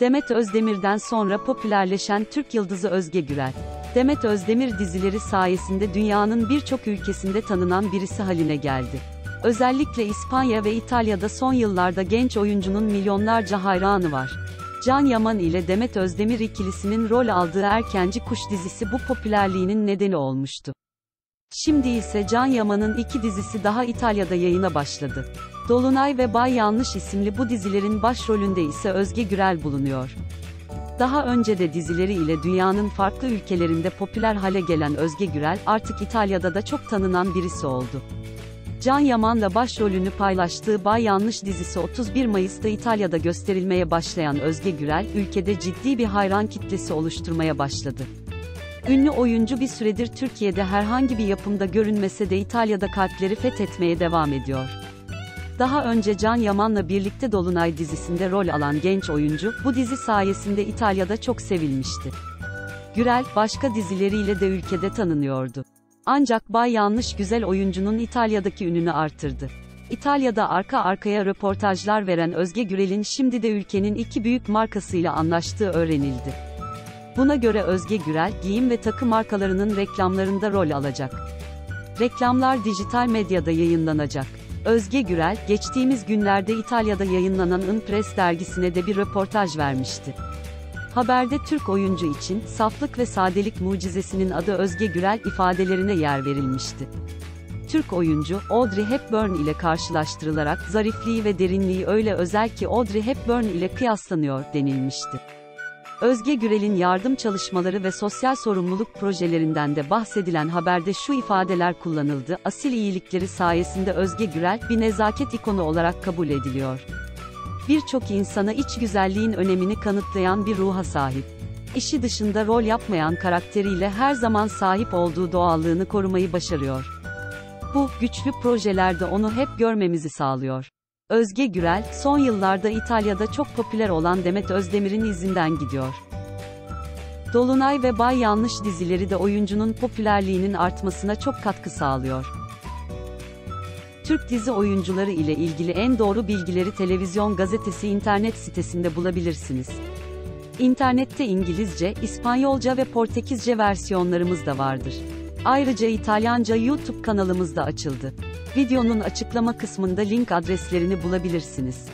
Demet Özdemir'den sonra popülerleşen Türk yıldızı Özge Gürel. Demet Özdemir dizileri sayesinde dünyanın birçok ülkesinde tanınan birisi haline geldi. Özellikle İspanya ve İtalya'da son yıllarda genç oyuncunun milyonlarca hayranı var. Can Yaman ile Demet Özdemir ikilisinin rol aldığı Erkenci Kuş dizisi bu popülerliğinin nedeni olmuştu. Şimdi ise Can Yaman'ın iki dizisi daha İtalya'da yayına başladı. Dolunay ve Bay Yanlış isimli bu dizilerin başrolünde ise Özge Gürel bulunuyor. Daha önce de dizileri ile dünyanın farklı ülkelerinde popüler hale gelen Özge Gürel, artık İtalya'da da çok tanınan birisi oldu. Can Yaman'la başrolünü paylaştığı Bay Yanlış dizisi 31 Mayıs'ta İtalya'da gösterilmeye başlayan Özge Gürel, ülkede ciddi bir hayran kitlesi oluşturmaya başladı. Ünlü oyuncu bir süredir Türkiye'de herhangi bir yapımda görünmese de İtalya'da kalpleri fethetmeye devam ediyor. Daha önce Can Yaman'la birlikte Dolunay dizisinde rol alan genç oyuncu, bu dizi sayesinde İtalya'da çok sevilmişti. Gürel, başka dizileriyle de ülkede tanınıyordu. Ancak Bay Yanlış güzel oyuncunun İtalya'daki ününü artırdı. İtalya'da arka arkaya röportajlar veren Özge Gürel'in şimdi de ülkenin iki büyük markasıyla anlaştığı öğrenildi. Buna göre Özge Gürel, giyim ve takı markalarının reklamlarında rol alacak. Reklamlar dijital medyada yayınlanacak. Özge Gürel, geçtiğimiz günlerde İtalya'da yayınlanan Impress dergisine de bir röportaj vermişti. Haberde Türk oyuncu için, saflık ve sadelik mucizesinin adı Özge Gürel ifadelerine yer verilmişti. Türk oyuncu, Audrey Hepburn ile karşılaştırılarak, zarifliği ve derinliği öyle özel ki Audrey Hepburn ile kıyaslanıyor, denilmişti. Özge Gürel'in yardım çalışmaları ve sosyal sorumluluk projelerinden de bahsedilen haberde şu ifadeler kullanıldı, asil iyilikleri sayesinde Özge Gürel, bir nezaket ikonu olarak kabul ediliyor. Birçok insana iç güzelliğin önemini kanıtlayan bir ruha sahip. İşi dışında rol yapmayan karakteriyle her zaman sahip olduğu doğallığını korumayı başarıyor. Bu, güçlü projelerde onu hep görmemizi sağlıyor. Özge Gürel, son yıllarda İtalya'da çok popüler olan Demet Özdemir'in izinden gidiyor. Dolunay ve Bay Yanlış dizileri de oyuncunun popülerliğinin artmasına çok katkı sağlıyor. Türk dizi oyuncuları ile ilgili en doğru bilgileri Televizyon Gazetesi internet sitesinde bulabilirsiniz. İnternette İngilizce, İspanyolca ve Portekizce versiyonlarımız da vardır. Ayrıca İtalyanca YouTube kanalımız da açıldı. Videonun açıklama kısmında link adreslerini bulabilirsiniz.